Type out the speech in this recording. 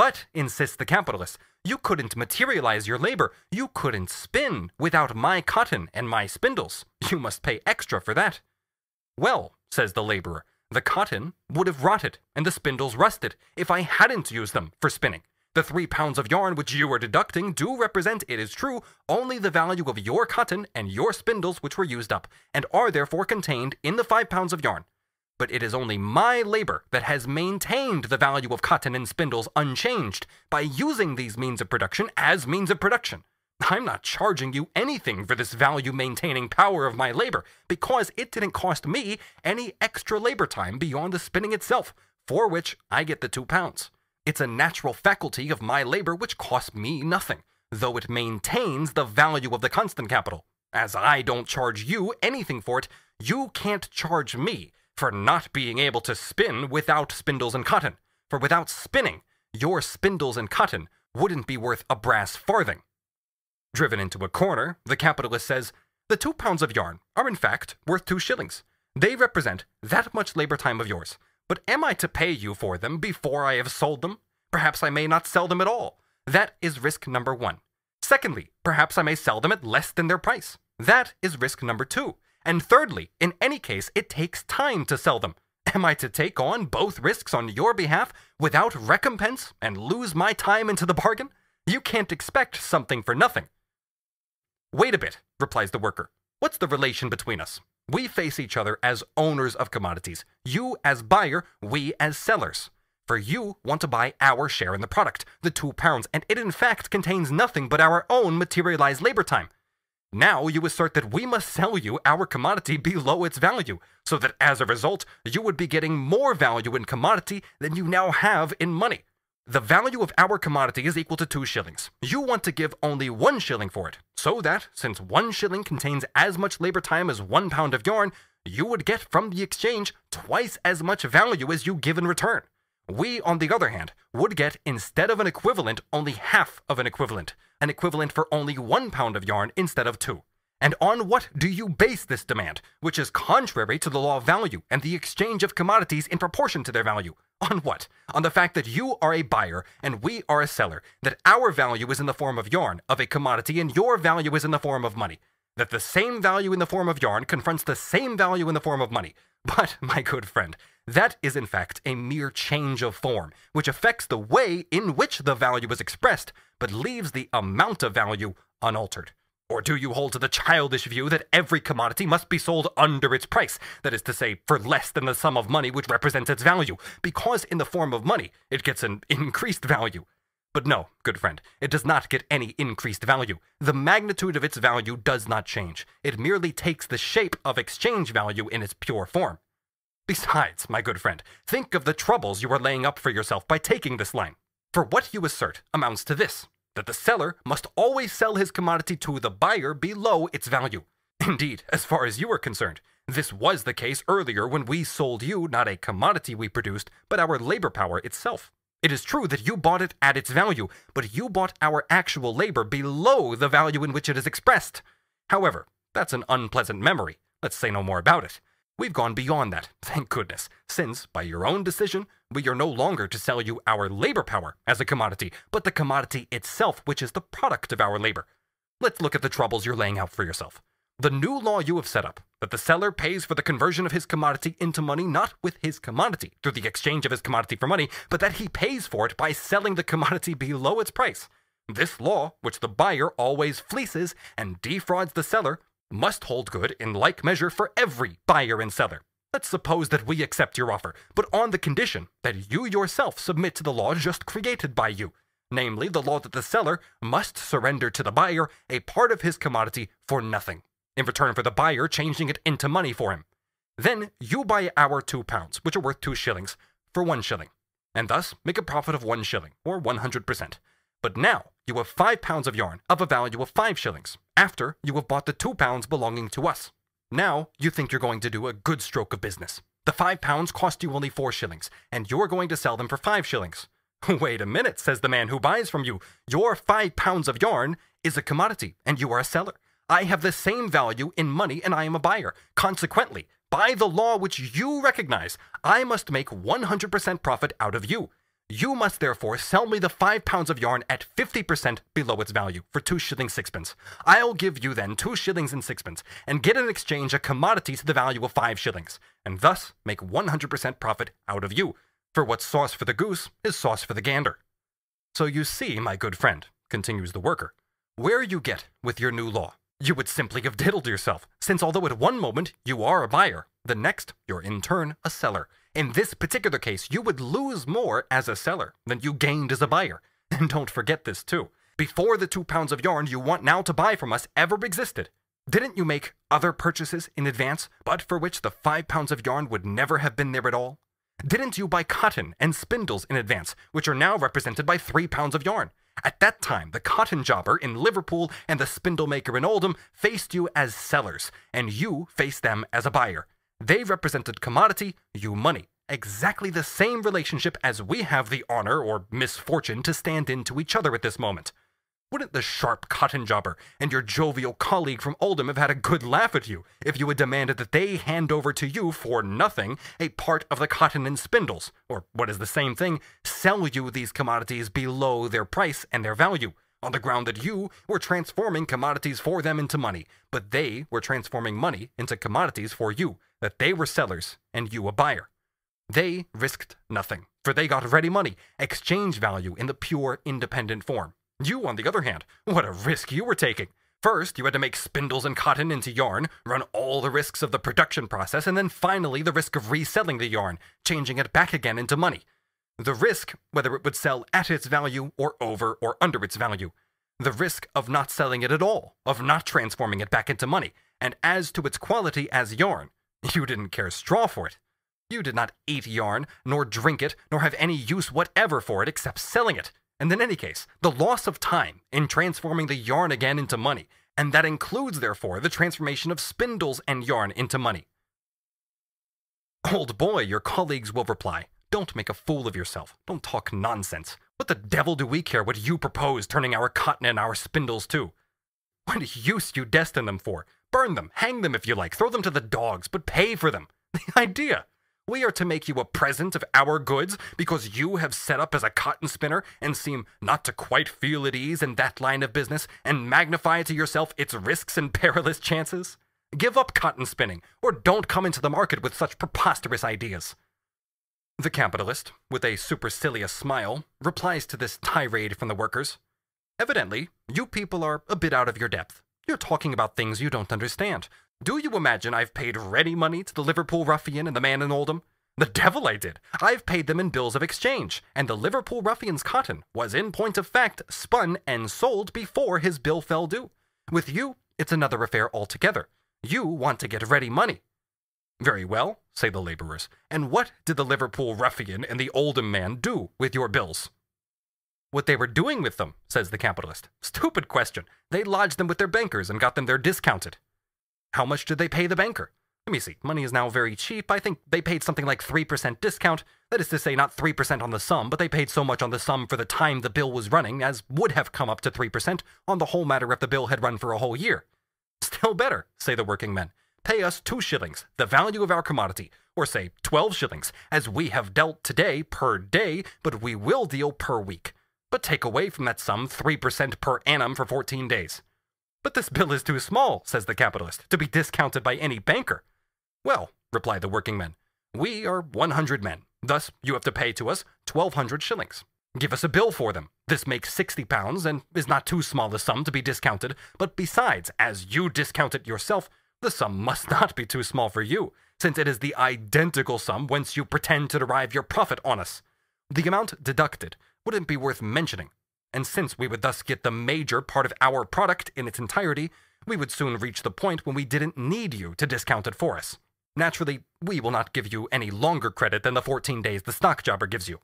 But, insists the capitalist, you couldn't materialize your labor. You couldn't spin without my cotton and my spindles. You must pay extra for that. Well, says the laborer, the cotton would have rotted and the spindles rusted if I hadn't used them for spinning. The three pounds of yarn which you are deducting do represent, it is true, only the value of your cotton and your spindles which were used up, and are therefore contained in the five pounds of yarn. But it is only my labor that has maintained the value of cotton and spindles unchanged by using these means of production as means of production. I'm not charging you anything for this value maintaining power of my labor because it didn't cost me any extra labor time beyond the spinning itself, for which I get the two pounds. It's a natural faculty of my labor which costs me nothing, though it maintains the value of the constant capital. As I don't charge you anything for it, you can't charge me for not being able to spin without spindles and cotton. For without spinning, your spindles and cotton wouldn't be worth a brass farthing. Driven into a corner, the capitalist says, The two pounds of yarn are in fact worth two shillings. They represent that much labor time of yours. But am I to pay you for them before I have sold them? Perhaps I may not sell them at all. That is risk number one. Secondly, perhaps I may sell them at less than their price. That is risk number two. And thirdly, in any case, it takes time to sell them. Am I to take on both risks on your behalf without recompense and lose my time into the bargain? You can't expect something for nothing. Wait a bit, replies the worker. What's the relation between us? We face each other as owners of commodities. You as buyer, we as sellers. For you want to buy our share in the product, the two pounds, and it in fact contains nothing but our own materialized labor time. Now you assert that we must sell you our commodity below its value, so that as a result, you would be getting more value in commodity than you now have in money. The value of our commodity is equal to two shillings. You want to give only one shilling for it, so that, since one shilling contains as much labor time as one pound of yarn, you would get from the exchange twice as much value as you give in return. We, on the other hand, would get, instead of an equivalent, only half of an equivalent, an equivalent for only one pound of yarn instead of two. And on what do you base this demand, which is contrary to the law of value and the exchange of commodities in proportion to their value? On what? On the fact that you are a buyer and we are a seller, that our value is in the form of yarn, of a commodity, and your value is in the form of money. That the same value in the form of yarn confronts the same value in the form of money. But, my good friend, that is in fact a mere change of form, which affects the way in which the value is expressed, but leaves the amount of value unaltered. Or do you hold to the childish view that every commodity must be sold under its price, that is to say, for less than the sum of money which represents its value, because in the form of money it gets an increased value? But no, good friend, it does not get any increased value. The magnitude of its value does not change. It merely takes the shape of exchange value in its pure form. Besides, my good friend, think of the troubles you are laying up for yourself by taking this line. For what you assert amounts to this that the seller must always sell his commodity to the buyer below its value. Indeed, as far as you are concerned, this was the case earlier when we sold you not a commodity we produced, but our labor power itself. It is true that you bought it at its value, but you bought our actual labor below the value in which it is expressed. However, that's an unpleasant memory. Let's say no more about it. We've gone beyond that, thank goodness, since, by your own decision, we are no longer to sell you our labor power as a commodity, but the commodity itself, which is the product of our labor. Let's look at the troubles you're laying out for yourself. The new law you have set up, that the seller pays for the conversion of his commodity into money not with his commodity, through the exchange of his commodity for money, but that he pays for it by selling the commodity below its price. This law, which the buyer always fleeces and defrauds the seller, must hold good in like measure for every buyer and seller. Let's suppose that we accept your offer, but on the condition that you yourself submit to the law just created by you, namely the law that the seller must surrender to the buyer a part of his commodity for nothing, in return for the buyer changing it into money for him. Then you buy our two pounds, which are worth two shillings, for one shilling, and thus make a profit of one shilling, or 100%. But now you have five pounds of yarn of a value of five shillings, after you have bought the two pounds belonging to us. Now you think you're going to do a good stroke of business. The five pounds cost you only four shillings, and you're going to sell them for five shillings. Wait a minute, says the man who buys from you. Your five pounds of yarn is a commodity, and you are a seller. I have the same value in money, and I am a buyer. Consequently, by the law which you recognize, I must make 100% profit out of you. You must therefore sell me the five pounds of yarn at 50% below its value for two shillings sixpence. I'll give you then two shillings and sixpence, and get in exchange a commodity to the value of five shillings, and thus make 100% profit out of you. For what's sauce for the goose is sauce for the gander. So you see, my good friend, continues the worker, where you get with your new law. You would simply have diddled yourself, since although at one moment you are a buyer, the next you're in turn a seller. In this particular case, you would lose more as a seller than you gained as a buyer. And don't forget this too. Before the two pounds of yarn you want now to buy from us ever existed, didn't you make other purchases in advance, but for which the five pounds of yarn would never have been there at all? Didn't you buy cotton and spindles in advance, which are now represented by three pounds of yarn? At that time, the cotton jobber in Liverpool and the spindle maker in Oldham faced you as sellers, and you faced them as a buyer. They represented commodity, you money. Exactly the same relationship as we have the honor or misfortune to stand in to each other at this moment. Wouldn't the sharp cotton jobber and your jovial colleague from Oldham have had a good laugh at you if you had demanded that they hand over to you for nothing a part of the cotton and spindles, or what is the same thing, sell you these commodities below their price and their value? on the ground that you were transforming commodities for them into money, but they were transforming money into commodities for you, that they were sellers and you a buyer. They risked nothing, for they got ready money, exchange value in the pure independent form. You, on the other hand, what a risk you were taking. First, you had to make spindles and cotton into yarn, run all the risks of the production process, and then finally the risk of reselling the yarn, changing it back again into money. The risk, whether it would sell at its value or over or under its value. The risk of not selling it at all, of not transforming it back into money. And as to its quality as yarn, you didn't care a straw for it. You did not eat yarn, nor drink it, nor have any use whatever for it except selling it. And in any case, the loss of time in transforming the yarn again into money, and that includes, therefore, the transformation of spindles and yarn into money. Old boy, your colleagues will reply, don't make a fool of yourself. Don't talk nonsense. What the devil do we care what you propose turning our cotton and our spindles to? What use you destine them for? Burn them, hang them if you like, throw them to the dogs, but pay for them. The idea! We are to make you a present of our goods because you have set up as a cotton spinner and seem not to quite feel at ease in that line of business and magnify to yourself its risks and perilous chances? Give up cotton spinning, or don't come into the market with such preposterous ideas. The capitalist, with a supercilious smile, replies to this tirade from the workers. Evidently, you people are a bit out of your depth. You're talking about things you don't understand. Do you imagine I've paid ready money to the Liverpool ruffian and the man in Oldham? The devil I did! I've paid them in bills of exchange, and the Liverpool ruffian's cotton was in point of fact spun and sold before his bill fell due. With you, it's another affair altogether. You want to get ready money. Very well, say the laborers. And what did the Liverpool ruffian and the Oldham man do with your bills? What they were doing with them, says the capitalist. Stupid question. They lodged them with their bankers and got them there discounted. How much did they pay the banker? Let me see. Money is now very cheap. I think they paid something like 3% discount. That is to say, not 3% on the sum, but they paid so much on the sum for the time the bill was running as would have come up to 3% on the whole matter if the bill had run for a whole year. Still better, say the working men pay us two shillings, the value of our commodity, or say 12 shillings, as we have dealt today per day, but we will deal per week. But take away from that sum 3% per annum for 14 days. But this bill is too small, says the capitalist, to be discounted by any banker. Well, reply the working men, we are 100 men. Thus, you have to pay to us 1,200 shillings. Give us a bill for them. This makes 60 pounds and is not too small a sum to be discounted, but besides, as you discount it yourself, the sum must not be too small for you, since it is the identical sum whence you pretend to derive your profit on us. The amount deducted wouldn't be worth mentioning, and since we would thus get the major part of our product in its entirety, we would soon reach the point when we didn't need you to discount it for us. Naturally, we will not give you any longer credit than the 14 days the stock jobber gives you.